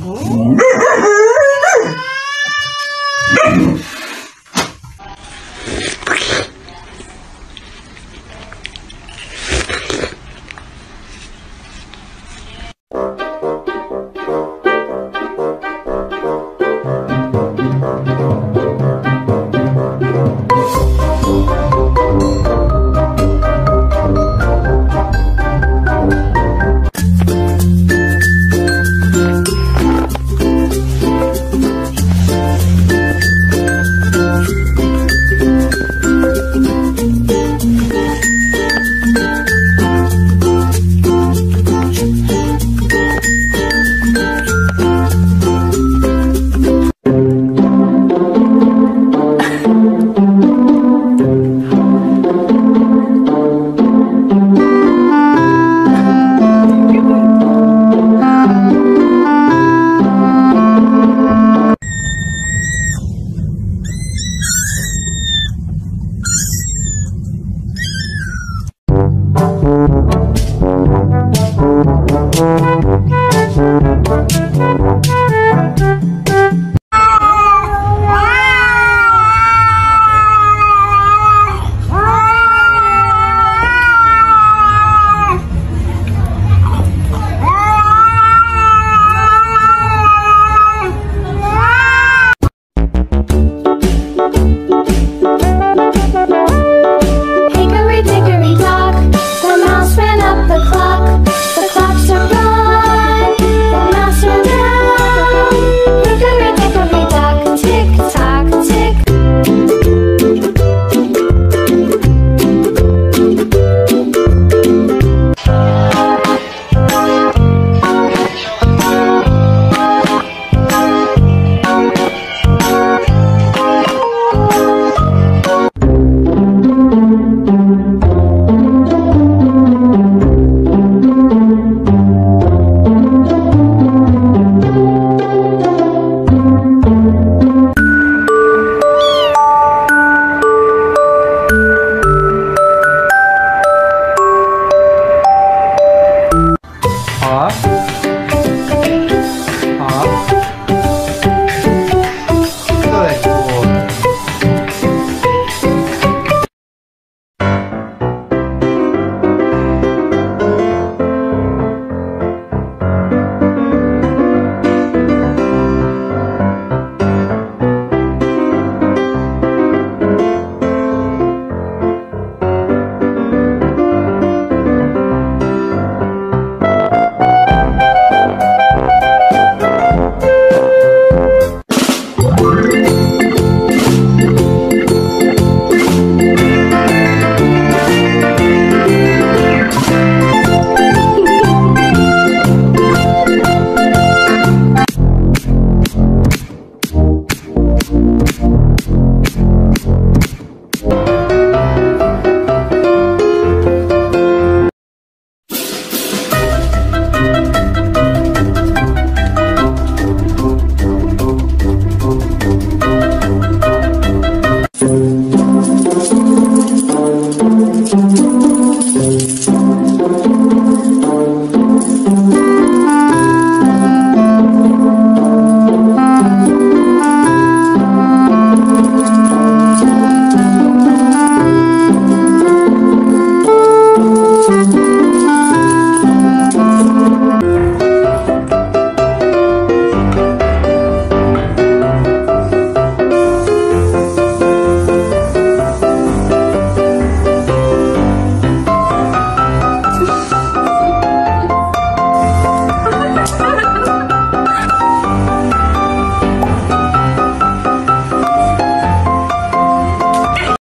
Mm-hmm. Hey.